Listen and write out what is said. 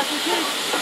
fast as you.